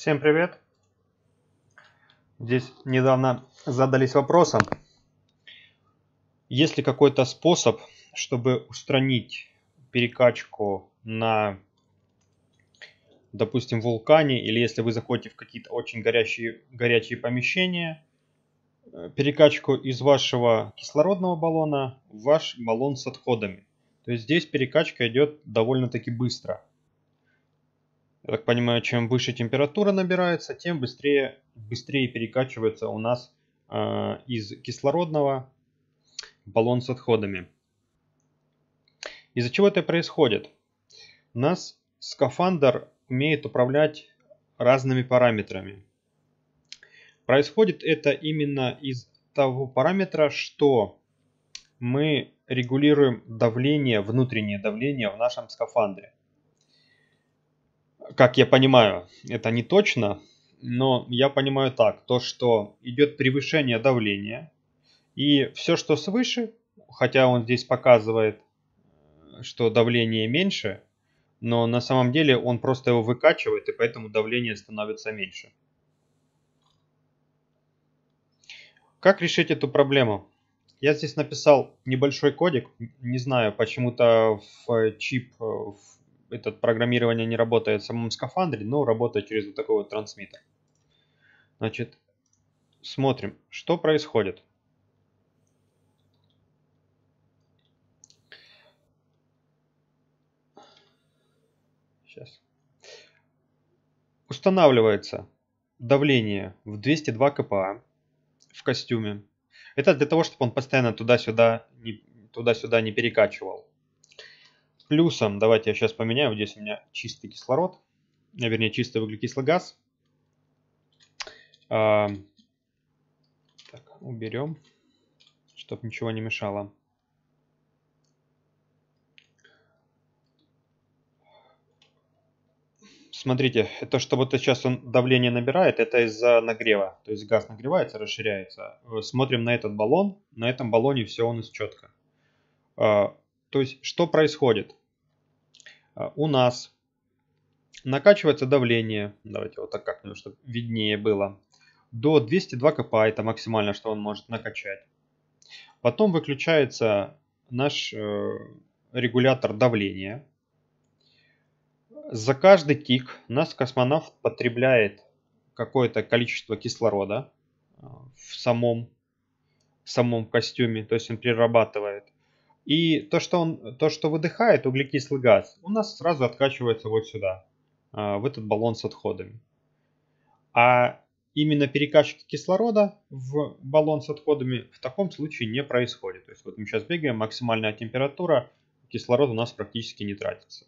Всем привет! Здесь недавно задались вопросом, есть ли какой-то способ, чтобы устранить перекачку на, допустим, вулкане, или если вы заходите в какие-то очень горячие, горячие помещения, э, перекачку из вашего кислородного баллона в ваш баллон с отходами. То есть здесь перекачка идет довольно-таки быстро – я так понимаю, чем выше температура набирается, тем быстрее, быстрее перекачивается у нас э, из кислородного баллон с отходами. Из-за чего это происходит? У нас скафандр умеет управлять разными параметрами. Происходит это именно из того параметра, что мы регулируем давление, внутреннее давление в нашем скафандре как я понимаю, это не точно, но я понимаю так, то что идет превышение давления, и все, что свыше, хотя он здесь показывает, что давление меньше, но на самом деле он просто его выкачивает, и поэтому давление становится меньше. Как решить эту проблему? Я здесь написал небольшой кодик, не знаю, почему-то в чип, в этот программирование не работает в самом скафандре, но работает через вот такой вот трансмиттер. Значит, смотрим, что происходит. Сейчас. Устанавливается давление в 202 кпа в костюме. Это для того, чтобы он постоянно туда-сюда не, туда-сюда не перекачивал. Плюсом, давайте я сейчас поменяю, здесь у меня чистый кислород, а, вернее чистый углекислый газ. А, так, уберем, чтобы ничего не мешало. Смотрите, это что вот сейчас он давление набирает, это из-за нагрева. То есть газ нагревается, расширяется. Смотрим на этот баллон. На этом баллоне все у нас четко. А, то есть что происходит? А, у нас накачивается давление, давайте вот так как-нибудь, чтобы виднее было, до 202 кпа, это максимально, что он может накачать. Потом выключается наш э, регулятор давления. За каждый тик наш космонавт потребляет какое-то количество кислорода э, в самом, в самом костюме, то есть он перерабатывает. И то, что он, то, что выдыхает углекислый газ, у нас сразу откачивается вот сюда, а, в этот баллон с отходами. А именно перекачки кислорода в баллон с отходами в таком случае не происходит. То есть вот мы сейчас бегаем, максимальная температура, кислород у нас практически не тратится.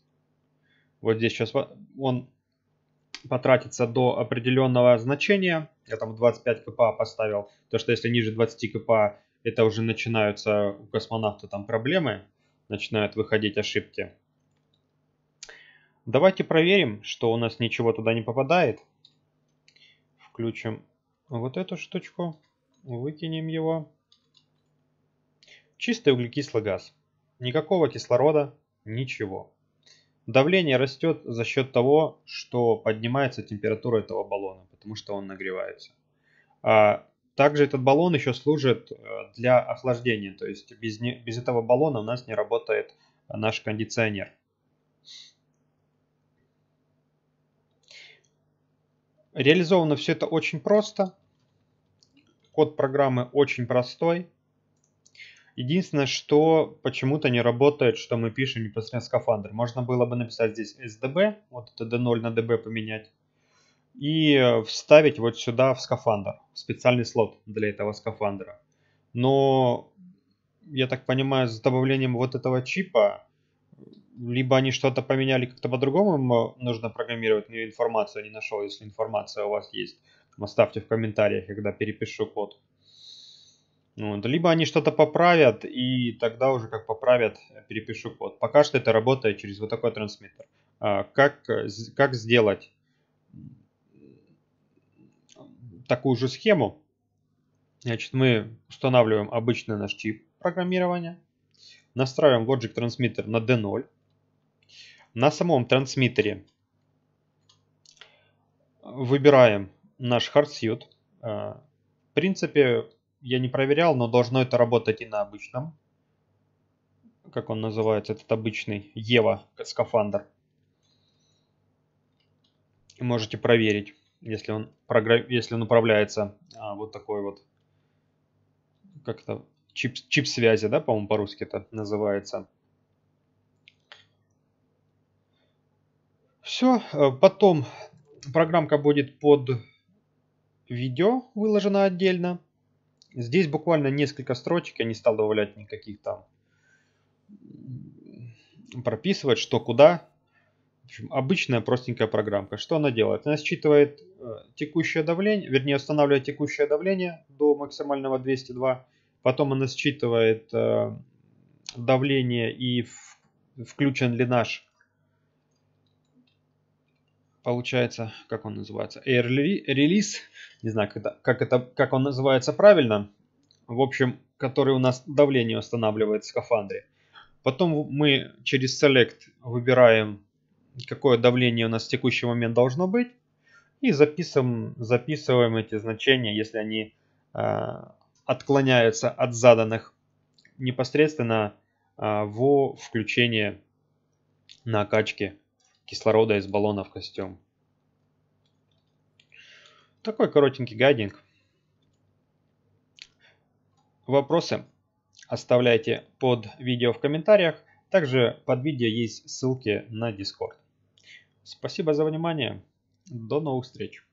Вот здесь сейчас он потратится до определенного значения. Я там 25 кпа поставил. То, что если ниже 20 кпа это уже начинаются у космонавта там проблемы, начинают выходить ошибки. Давайте проверим, что у нас ничего туда не попадает. Включим вот эту штучку, выкинем его. Чистый углекислый газ. Никакого кислорода, ничего. Давление растет за счет того, что поднимается температура этого баллона, потому что он нагревается. А также этот баллон еще служит э, для охлаждения, то есть без, не, без этого баллона у нас не работает наш кондиционер. Реализовано все это очень просто. Код программы очень простой. Единственное, что почему-то не работает, что мы пишем непосредственно скафандр. Можно было бы написать здесь SDB, вот это D0 на DB поменять и э, вставить вот сюда в скафандр, в специальный слот для этого скафандра. Но, я так понимаю, с добавлением вот этого чипа, либо они что-то поменяли как-то по-другому, нужно программировать, но информацию не нашел, если информация у вас есть. Оставьте в комментариях, когда перепишу код. Вот. Либо они что-то поправят, и тогда уже как поправят, перепишу код. Пока что это работает через вот такой трансмиттер. А, как, как сделать такую же схему. Значит, мы устанавливаем обычный наш чип программирования, настраиваем Logic Transmitter на D0. На самом трансмиттере Выбираем наш hardsuit. В принципе, я не проверял, но должно это работать и на обычном. Как он называется, этот обычный EVA скафандр. Можете проверить, если он, если он управляется а, вот такой вот, как-то чип, чип связи, да, по-моему, по-русски это называется. Все, э, потом программка будет под видео выложена отдельно. Здесь буквально несколько строчек, я не стал добавлять никаких там прописывать, что куда. Обычная простенькая программка. Что она делает? Она считывает э, текущее давление, вернее устанавливает текущее давление до максимального 202. Потом она считывает э, давление и включен ли наш получается, как он называется, Air Release, не знаю, как это, как, это, как он называется правильно, в общем, который у нас давление устанавливает в скафандре. Потом мы через Select выбираем, какое давление у нас в текущий момент должно быть, и записываем, записываем эти значения, если они э, отклоняются от заданных непосредственно э, в включение накачки кислорода из баллона в костюм. Такой коротенький гайдинг. Вопросы оставляйте под видео в комментариях. Также под видео есть ссылки на Discord. Спасибо за внимание. До новых встреч.